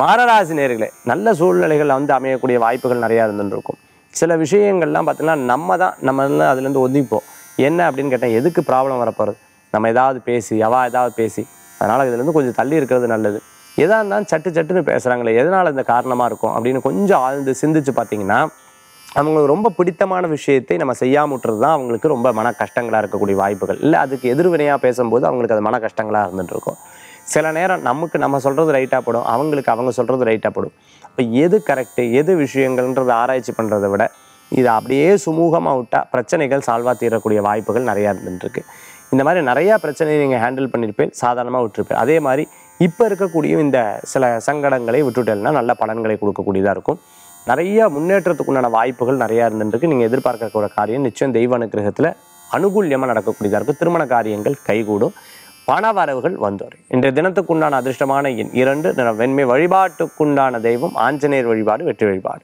மாரராசி நேர்களே நல்ல சூழ்நிலைகள் வந்து அமையக்கூடிய வாய்ப்புகள் நிறையா இருந்துருக்கும். சில விஷயங்கள்லாம் பார்த்தீங்கன்னா நம்ம தான் நம்ம எல்லாம் அதுலேருந்து ஒதுங்கிப்போம். என்ன அப்படின்னு கேட்டால் எதுக்கு ப்ராப்ளம் வரப்போகிறது நம்ம ஏதாவது பேசி அவா ஏதாவது பேசி அதனால் இதுலேருந்து கொஞ்சம் தள்ளி இருக்கிறது நல்லது. எதா இருந்தாலும் சட்டு சட்டுன்னு பேசுகிறாங்களே எதனால் இந்த காரணமாக இருக்கும் அப்படின்னு கொஞ்சம் ஆழ்ந்து சிந்திச்சு பார்த்தீங்கன்னா அவங்களுக்கு ரொம்ப பிடித்தமான விஷயத்தை நம்ம செய்யாமட்டுறது தான் அவங்களுக்கு ரொம்ப மன கஷ்டங்களாக இருக்கக்கூடிய வாய்ப்புகள். இல்லை அதுக்கு எதிர்வினையாக பேசும்போது அவங்களுக்கு அது மன கஷ்டங்களாக இருந்துகிட்டு இருக்கும் சில நேரம் நமக்கு நம்ம சொல்கிறது ரைட்டாக படும். அவங்களுக்கு அவங்க சொல்கிறது ரைட்டாக படும். இப்போ எது கரெக்டு எது விஷயங்கள்ன்றதை ஆராய்ச்சி பண்ணுறதை விட இதை அப்படியே சுமூகமாக விட்டால் பிரச்சனைகள் சால்வாக தீரக்கூடிய வாய்ப்புகள் நிறையா இருந்துருக்கு இந்த மாதிரி நிறையா பிரச்சனையை நீங்கள் ஹேண்டில் பண்ணியிருப்பேன். சாதாரணமாக விட்டுருப்பேன். அதே மாதிரி இப்போ இருக்கக்கூடிய இந்த சில சங்கடங்களை விட்டுட்டேன்னா நல்ல பலன்களை கொடுக்கக்கூடியதாக இருக்கும். நிறைய முன்னேற்றத்துக்குண்டான வாய்ப்புகள் நிறையா இருந்துருக்கு நீங்கள் எதிர்பார்க்கக்கூடிய காரியம் நிச்சயம் தெய்வ அனுகிரகத்தில் அனுகூல்யமாக நடக்கக்கூடியதாக இருக்கும். திருமண காரியங்கள் கைகூடும். பண வரவுகள் இன்றைய தினத்துக்குண்டான அதிர்ஷ்டமான எண் இரண்டு நிறம் வெண்மை வழிபாட்டுக்குண்டான தெய்வம் ஆஞ்சநேயர் வழிபாடு வெற்றி வழிபாடு.